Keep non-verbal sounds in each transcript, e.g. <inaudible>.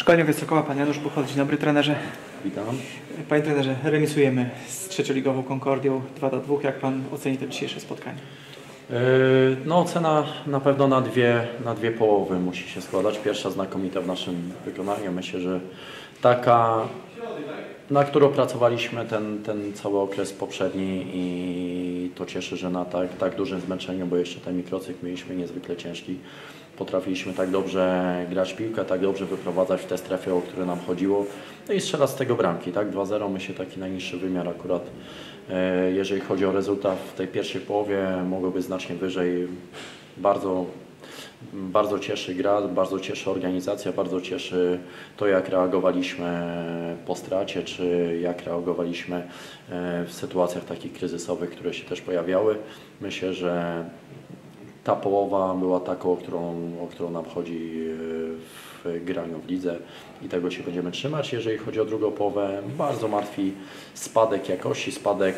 Szkoleniowiec Sokoła, Pan Janusz Buchol. Dzień dobry trenerze. Witam. Panie trenerze, remisujemy z trzecioligową Concordią 2 do 2. Jak Pan oceni to dzisiejsze spotkanie? Yy, No ocena na pewno na dwie, na dwie połowy musi się składać. Pierwsza znakomita w naszym wykonaniu. Myślę, że taka, na którą pracowaliśmy ten, ten cały okres poprzedni i to cieszy, że na tak, tak dużym zmęczeniu, bo jeszcze ten mikrocykl mieliśmy niezwykle ciężki. Potrafiliśmy tak dobrze grać piłkę, tak dobrze wyprowadzać w te strefy, o które nam chodziło. No i strzelać z tego bramki, tak? 2-0 myślę taki najniższy wymiar akurat. e, Jeżeli chodzi o rezultat w tej pierwszej połowie, mogło być znacznie wyżej. Bardzo bardzo cieszy gra, bardzo cieszy organizacja, bardzo cieszy to, jak reagowaliśmy po stracie, czy jak reagowaliśmy e, w sytuacjach takich kryzysowych, które się też pojawiały. Myślę, że ta połowa była taką, o którą, o którą nam chodzi e, w graniu w lidze i tego się będziemy trzymać. Jeżeli chodzi o drugą połowę, bardzo martwi spadek jakości, spadek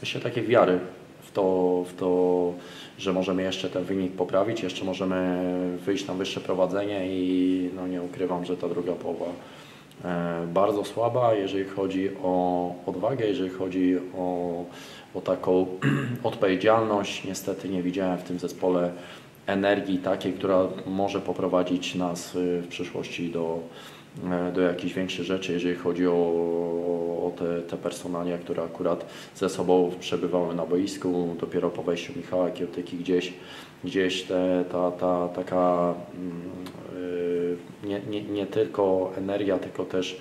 myślę takiej wiary w to, w to, że możemy jeszcze ten wynik poprawić, jeszcze możemy wyjść na wyższe prowadzenie i no nie ukrywam, że ta druga połowa bardzo słaba, jeżeli chodzi o odwagę, jeżeli chodzi o, o taką <clears throat> odpowiedzialność. Niestety nie widziałem w tym zespole energii takiej, która może poprowadzić nas y, w przyszłości do, e, do jakichś większych rzeczy, jeżeli chodzi o, o te, te personalia, które akurat ze sobą przebywały na boisku. Dopiero po wejściu Michała Kiełtyki gdzieś, gdzieś te, ta, ta taka mm, y, nie, nie, nie tylko energia, tylko też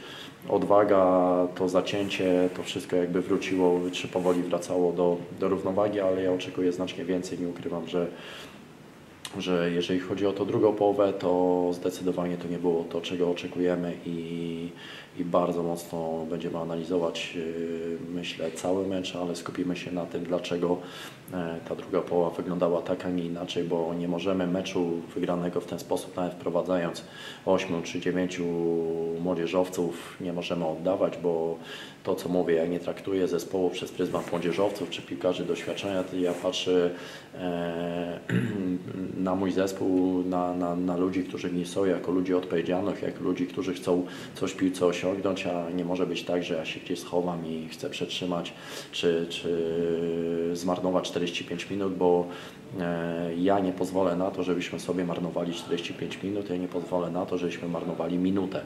odwaga, to zacięcie, to wszystko jakby wróciło, czy powoli wracało do, do równowagi, ale ja oczekuję znacznie więcej. Nie ukrywam, że że jeżeli chodzi o tą drugą połowę, to zdecydowanie to nie było to, czego oczekujemy i, i bardzo mocno będziemy analizować, yy, myślę, cały mecz, ale skupimy się na tym, dlaczego e, ta druga połowa wyglądała tak, a nie inaczej, bo nie możemy meczu wygranego w ten sposób, nawet wprowadzając 8 czy 9 młodzieżowców, nie możemy oddawać, bo to, co mówię, ja nie traktuję zespołu przez pryzmat młodzieżowców czy piłkarzy doświadczenia, ja patrzę e, <clears throat> na mój zespół, na, na, na ludzi, którzy w nim są, jako ludzi odpowiedzialnych, jak ludzi, którzy chcą coś w piłce osiągnąć, a nie może być tak, że ja się gdzieś schowam i chcę przetrzymać, czy, czy zmarnować 45 minut, bo e, ja nie pozwolę na to, żebyśmy sobie marnowali 45 minut, ja nie pozwolę na to, żebyśmy marnowali minutę.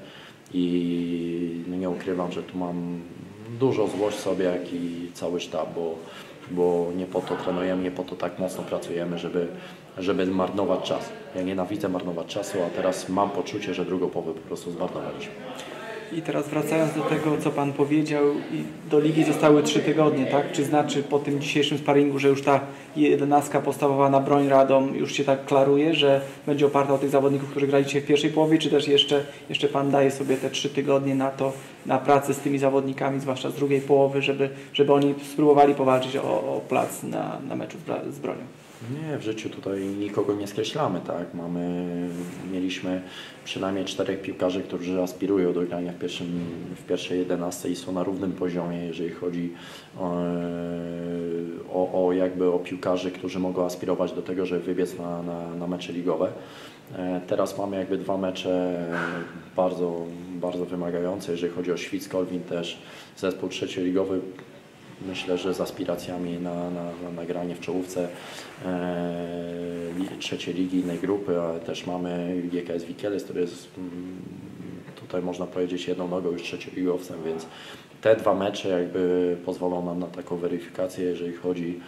I no nie ukrywam, że tu mam dużo złość sobie, jak i cały sztab, bo, bo nie po to trenujemy, nie po to tak mocno pracujemy, żeby, żeby marnować czas. Ja nienawidzę marnować czasu, a teraz mam poczucie, że drugą połowę po prostu zmarnowaliśmy. I teraz wracając do tego, co Pan powiedział, do ligi zostały trzy tygodnie, tak? Czy znaczy po tym dzisiejszym sparingu, że już ta jedenastka podstawowa na broń Radom już się tak klaruje, że będzie oparta o tych zawodników, którzy grali dzisiaj w pierwszej połowie, czy też jeszcze, jeszcze Pan daje sobie te trzy tygodnie na to, na pracę z tymi zawodnikami, zwłaszcza z drugiej połowy, żeby, żeby oni spróbowali powalczyć o, o plac na, na meczu z bronią? Nie, w życiu tutaj nikogo nie skreślamy, tak? Mamy, mieliśmy przynajmniej czterech piłkarzy, którzy aspirują do grania w, pierwszym, w pierwszej jedenastce i są na równym poziomie, jeżeli chodzi o, o, o jakby o piłkarzy, którzy mogą aspirować do tego, żeby wybiec na, na, na mecze ligowe. E, Teraz mamy jakby dwa mecze bardzo, bardzo wymagające, jeżeli chodzi o Świc, Kolwin też zespół trzecioligowy myślę, że z aspiracjami na, na, na w czołówce e, trzeciej ligi innej grupy, ale też mamy GKS Wikieles, który jest mm, tutaj można powiedzieć jedną nogą już trzecioligowcem, więc te dwa mecze jakby pozwolą nam na taką weryfikację, jeżeli chodzi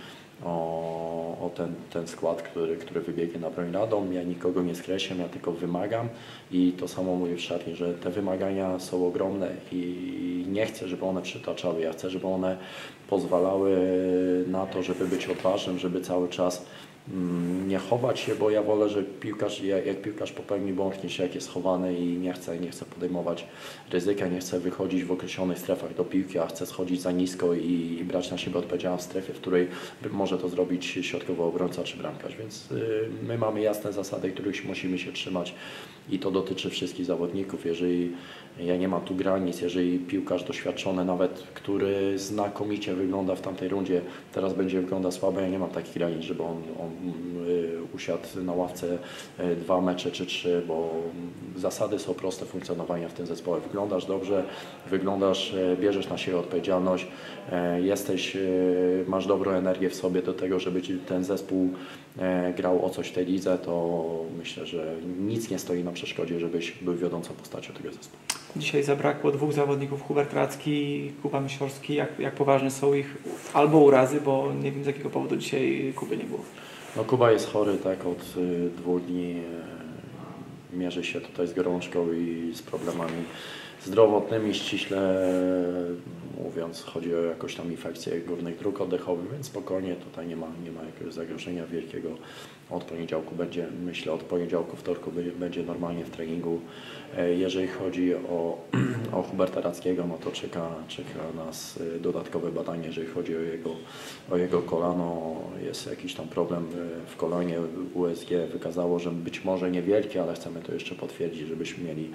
o, ten, ten skład, który, który wybiegnie na broń Radom. Ja nikogo nie skreślam, ja tylko wymagam i to samo mówię w szatni, że te wymagania są ogromne i nie chcę, żeby one przytaczały. Ja chcę, żeby one pozwalały na to, żeby być odważnym, żeby cały czas mm, nie chować się, bo ja wolę, że piłkarz, jak, piłkarz popełni błąd, niż jak jest chowany i nie chce, nie chce podejmować ryzyka, nie chce wychodzić w określonych strefach do piłki, a chce schodzić za nisko i, i brać na siebie odpowiedzialność w strefie, w której może to zrobić środkowy obrońca czy bramkarz. Więc y, my mamy jasne zasady, których musimy się trzymać i to dotyczy wszystkich zawodników. Jeżeli ja nie mam tu granic, jeżeli piłkarz doświadczony, nawet który znakomicie wygląda w tamtej rundzie, teraz będzie wyglądał słabo, ja nie mam takich granic, żeby on, on y, usiadł na ławce y, dwa mecze czy trzy, bo zasady są proste funkcjonowania w tym zespole. Wyglądasz dobrze, wyglądasz, bierzesz na siebie odpowiedzialność, jesteś, masz dobrą energię w sobie do tego, żeby ten zespół y, grał o coś w tej lidze, to myślę, że nic nie stoi na przeszkodzie, żebyś był wiodącą postacią tego zespołu. Dzisiaj zabrakło dwóch zawodników, Hubert Racki i Kuba Myślorski. Jak, jak poważne są ich albo urazy, bo nie wiem z jakiego powodu dzisiaj Kuby nie było. No Kuba jest chory tak od y, dwóch dni. y, Mierzy się tutaj z gorączką i z problemami zdrowotnymi, ściśle mówiąc, chodzi o jakąś tam infekcję górnych dróg oddechowych, więc spokojnie tutaj nie ma, nie ma jakiegoś zagrożenia wielkiego. Od poniedziałku będzie, myślę, od poniedziałku, wtorku będzie, normalnie w treningu. E, Jeżeli chodzi o, <clears throat> o Huberta Rackiego, no to czeka, czeka nas y, dodatkowe badanie, jeżeli chodzi o jego, o jego kolano. Jest jakiś tam problem y, w kolonie. USG wykazało, że być może niewielki, ale chcemy to jeszcze potwierdzić, żebyśmy mieli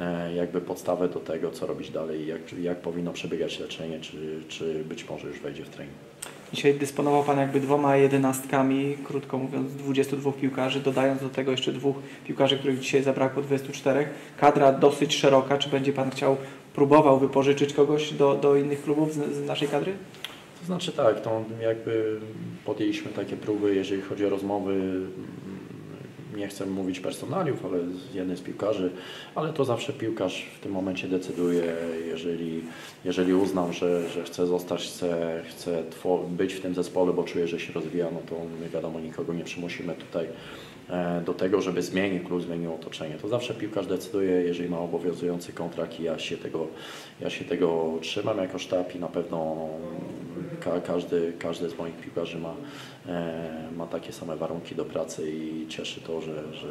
e, jakby podstawę do tego, co robić dalej, jak, jak powinno przebiegać leczenie, czy, czy być może już wejdzie w trening. Dzisiaj dysponował Pan jakby dwoma jedenastkami, krótko mówiąc 22 piłkarzy, dodając do tego jeszcze dwóch piłkarzy, których dzisiaj zabrakło 24. Kadra dosyć szeroka. Czy będzie Pan chciał, próbował wypożyczyć kogoś do, do innych klubów z, z naszej kadry? To znaczy tak, to jakby podjęliśmy takie próby, jeżeli chodzi o rozmowy, nie chcę mówić personaliów, ale jednym z piłkarzy, ale to zawsze piłkarz w tym momencie decyduje, jeżeli, jeżeli uznam, że, że chce zostać, chce, chce być w tym zespole, bo czuje, że się rozwija, no to my wiadomo, nikogo nie przymusimy tutaj e, do tego, żeby zmienił klub, zmienił otoczenie. To zawsze piłkarz decyduje, jeżeli ma obowiązujący kontrakt i ja się tego, ja się tego trzymam jako sztab i na pewno ka każdy, każdy z moich piłkarzy ma, e, ma takie same warunki do pracy i cieszy to, że, że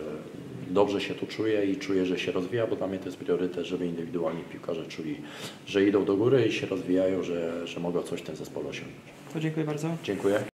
dobrze się tu czuje i czuje, że się rozwija, bo dla mnie to jest priorytet, żeby indywidualni piłkarze czuli, że idą do góry i się rozwijają, że, że mogą coś w tym zespole osiągnąć. To dziękuję bardzo. Dziękuję.